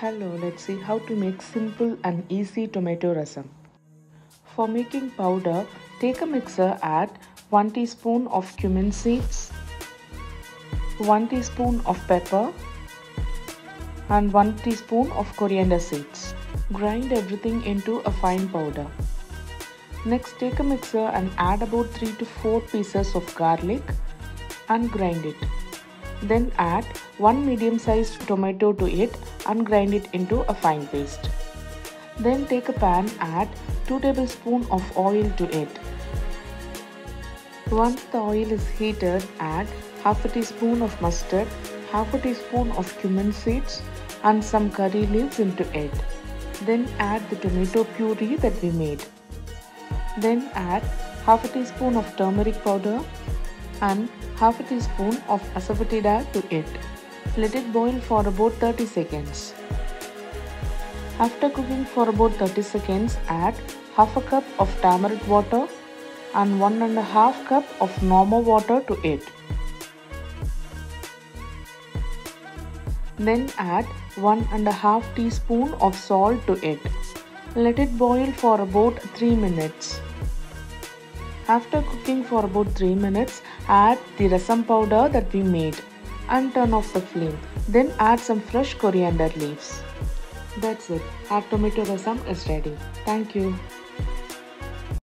Hello, let's see how to make simple and easy tomato rasam. For making powder, take a mixer, add 1 teaspoon of cumin seeds, 1 teaspoon of pepper and 1 teaspoon of coriander seeds. Grind everything into a fine powder. Next take a mixer and add about 3 to 4 pieces of garlic and grind it. Then add 1 medium sized tomato to it and grind it into a fine paste. Then take a pan, add 2 tablespoon of oil to it. Once the oil is heated, add half a teaspoon of mustard, half a teaspoon of cumin seeds and some curry leaves into it. Then add the tomato puree that we made. Then add half a teaspoon of turmeric powder and half a teaspoon of asafoetida to it. Let it boil for about 30 seconds. After cooking for about 30 seconds, add half a cup of tamarind water and one and a half cup of normal water to it. Then add one and a half teaspoon of salt to it. Let it boil for about 3 minutes. After cooking for about 3 minutes, add the rasam powder that we made and turn off the flame. Then add some fresh coriander leaves. That's it. Our tomato rasam is ready. Thank you.